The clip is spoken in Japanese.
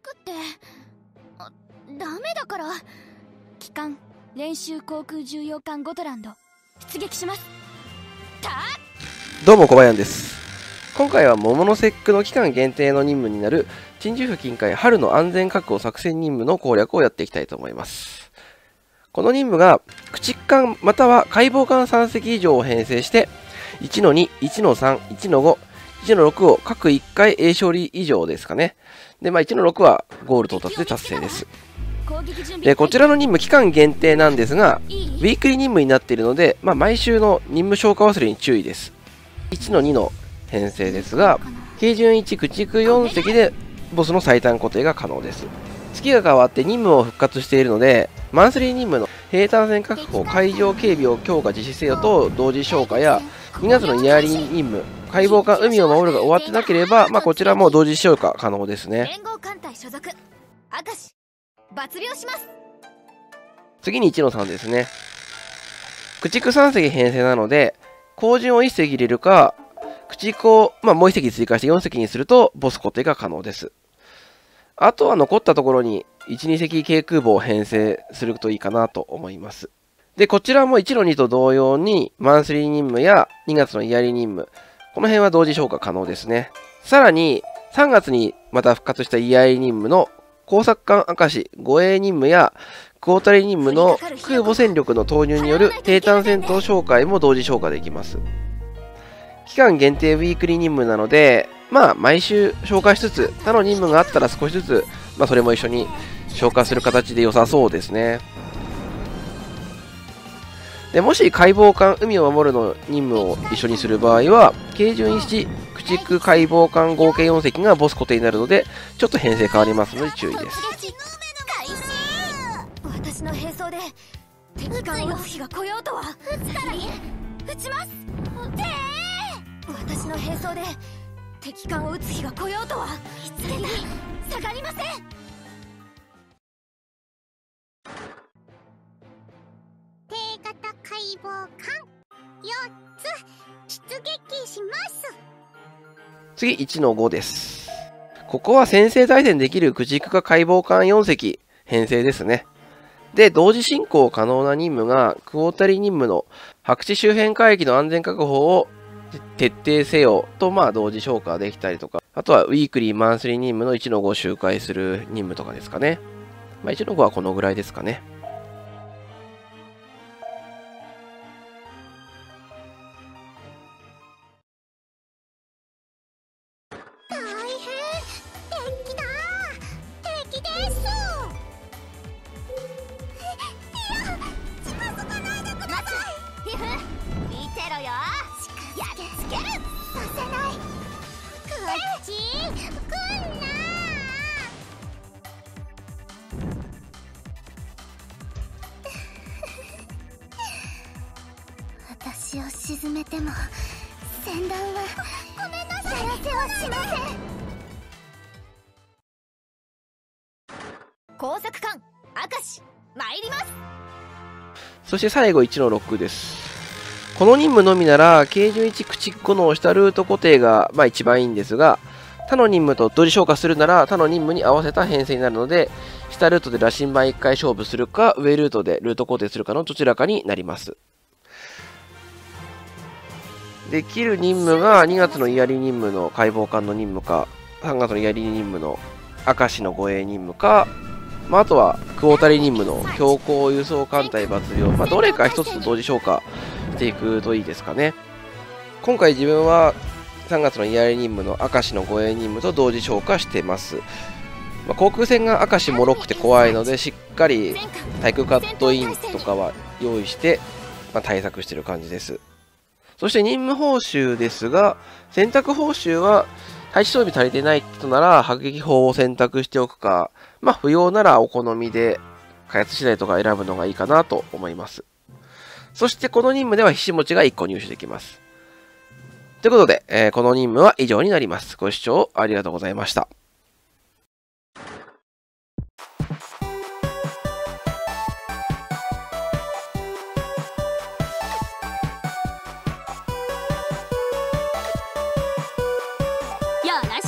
くってダメだから機関練習航空重要艦ゴトランド出撃しますどうも、小林です。今回は桃の節句の期間限定の任務になる、鎮守府近海春の安全確保作戦任務の攻略をやっていきたいと思います。この任務が、駆逐艦または解剖艦3隻以上を編成して、1の2、1の3、1の5、1-3、1-5、1-6を各1回 A 勝利以上ですかね。で、まあ1-6はゴール到達で達成です。で、こちらの任務期間限定なんですが、ウィークリー任務になっているので、まあ、毎週の任務消化忘れに注意です。1の2の編成ですが、軽順1駆逐4隻でボスの最短固定が可能です。月が変わって任務を復活しているので、マンスリー任務の平坦線確保、海上警備を強化実施せよと同時消化や、2月のイヤリン任務、解剖艦海を守るが終わってなければ、まあ、こちらも同時消化可能ですね。連合艦隊所属、明石抜量します次に1の3ですね。駆逐3隻編成なので、後順を1隻入れるか、駆逐を、まあ、もう1隻追加して4隻にすると、ボス固定が可能です。あとは残ったところに、1、2隻軽空母を編成するといいかなと思います。で、こちらも1の2と同様に、マンスリー任務や2月のイヤリ任務、この辺は同時消化可能ですね。さらに、3月にまた復活したイヤリ任務の工作艦明石護衛任務やクオータリ任務の空母戦力の投入による低単戦闘紹介も同時消化できます。期間限定ウィークリー任務なので、まあ、毎週紹介しつつ、他の任務があったら少しずつ、まあ、それも一緒に消化する形で良さそうですね。でもし解剖艦海を守るの任務を一緒にする場合は、軽順1駆逐解剖艦合計4隻がボス固定になるので、ちょっと編成変わりますので注意です。私の兵装で敵艦を撃つ日が来ようとは。撃つから撃ちます。私の兵装で敵艦を撃つ日が来ようとは。失礼だ。下がりません。型解剖艦4つ出撃します。次1の5です。ここは先制対戦できる駆逐化解剖艦4隻。編成ですね。で、同時進行可能な任務が、クォータリ任務の白地周辺海域の安全確保を徹底せよ。と、まあ、同時消化できたりとか、あとは、ウィークリー、マンスリー任務の1の5周回する任務とかですかね。まあ、1の5はこのぐらいですかね。やっつけるさせない。こっち来んな私を沈めても船団はごめんなさい。やらせはしません工作艦明石参りますそして最後1の6ですこの任務のみなら軽順1駆逐後のしたルート固定がまあ一番いいんですが他の任務と同時消化するなら他の任務に合わせた編成になるので下ルートで羅針盤1回勝負するか上ルートでルート固定するかのどちらかになります。できる任務が2月のイヤリ任務の解剖艦の任務か、3月のイヤリ任務の明石の護衛任務か、まあ、あとはクォータリ任務の強行輸送艦隊抜量、まあ、どれか一つと同時消化ていくといいですかね。今回自分は3月のイヤリ任務の明石の護衛任務と同時消化してます。まあ、航空船が明石もろくて怖いので、しっかり対空カットインとかは用意して、まあ、対策してる感じです。そして任務報酬ですが、選択報酬は、対地装備足りてない人なら、迫撃砲を選択しておくか、まあ、不要ならお好みで、開発次第とか選ぶのがいいかなと思います。そしてこの任務ではひしもちが1個入手できます。ということで、えー、この任務は以上になります。ご視聴ありがとうございました。よろしく